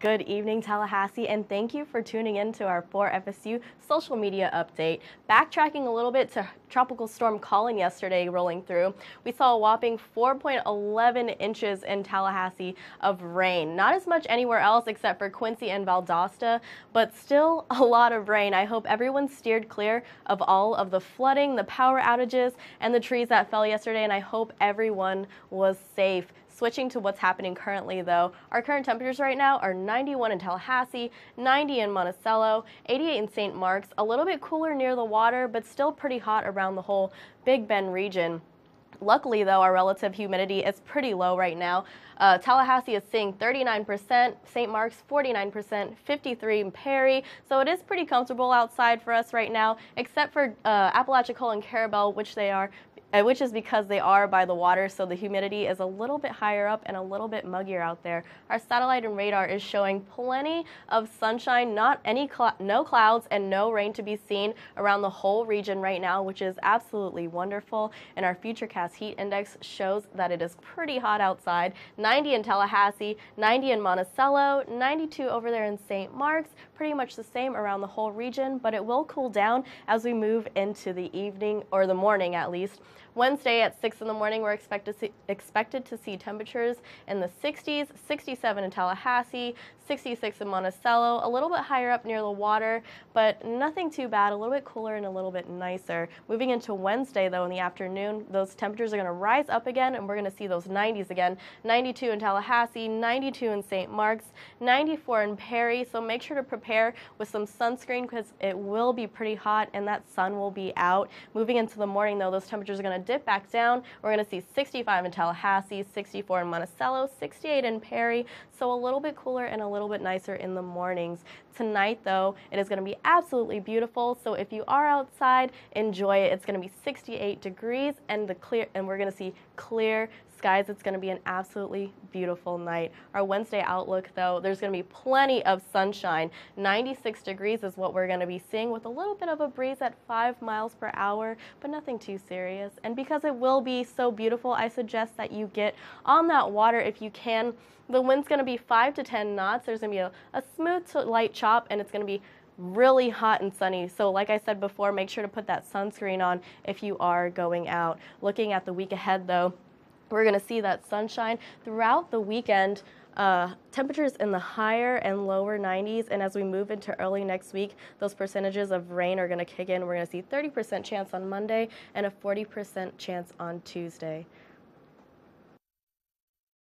Good evening, Tallahassee, and thank you for tuning in to our 4FSU social media update. Backtracking a little bit to Tropical Storm Colin yesterday rolling through, we saw a whopping 4.11 inches in Tallahassee of rain. Not as much anywhere else except for Quincy and Valdosta, but still a lot of rain. I hope everyone steered clear of all of the flooding, the power outages, and the trees that fell yesterday, and I hope everyone was safe. Switching to what's happening currently, though, our current temperatures right now are 91 in Tallahassee, 90 in Monticello, 88 in St. Marks, a little bit cooler near the water, but still pretty hot around the whole Big Bend region. Luckily, though, our relative humidity is pretty low right now. Uh, Tallahassee is seeing 39%, St. Marks 49%, 53 in Perry. So it is pretty comfortable outside for us right now, except for uh, Apalachicola and Carrabelle, which they are uh, which is because they are by the water, so the humidity is a little bit higher up and a little bit muggier out there. Our satellite and radar is showing plenty of sunshine, not any cl no clouds and no rain to be seen around the whole region right now, which is absolutely wonderful. And our Futurecast heat index shows that it is pretty hot outside. 90 in Tallahassee, 90 in Monticello, 92 over there in St. Marks, pretty much the same around the whole region, but it will cool down as we move into the evening or the morning at least. Wednesday at 6 in the morning, we're expect to see, expected to see temperatures in the 60s, 67 in Tallahassee, 66 in Monticello, a little bit higher up near the water, but nothing too bad, a little bit cooler and a little bit nicer. Moving into Wednesday, though, in the afternoon, those temperatures are going to rise up again, and we're going to see those 90s again. 92 in Tallahassee, 92 in St. Marks, 94 in Perry, so make sure to prepare with some sunscreen because it will be pretty hot and that sun will be out. Moving into the morning, though, those temperatures are going to dip back down. We're going to see 65 in Tallahassee, 64 in Monticello, 68 in Perry, so a little bit cooler and a little bit nicer in the mornings. Tonight, though, it is going to be absolutely beautiful, so if you are outside, enjoy it. It's going to be 68 degrees and the clear and we're going to see clear skies. It's going to be an absolutely beautiful night. Our Wednesday outlook, though, there's going to be plenty of sunshine. 96 degrees is what we're going to be seeing with a little bit of a breeze at 5 miles per hour, but nothing too serious. And because it will be so beautiful, I suggest that you get on that water if you can. The wind's going to be 5 to 10 knots. There's going to be a, a smooth to light chop, and it's going to be really hot and sunny. So like I said before, make sure to put that sunscreen on if you are going out. Looking at the week ahead though, we're going to see that sunshine throughout the weekend. Uh, temperatures in the higher and lower 90s, and as we move into early next week, those percentages of rain are going to kick in. We're going to see 30% chance on Monday and a 40% chance on Tuesday.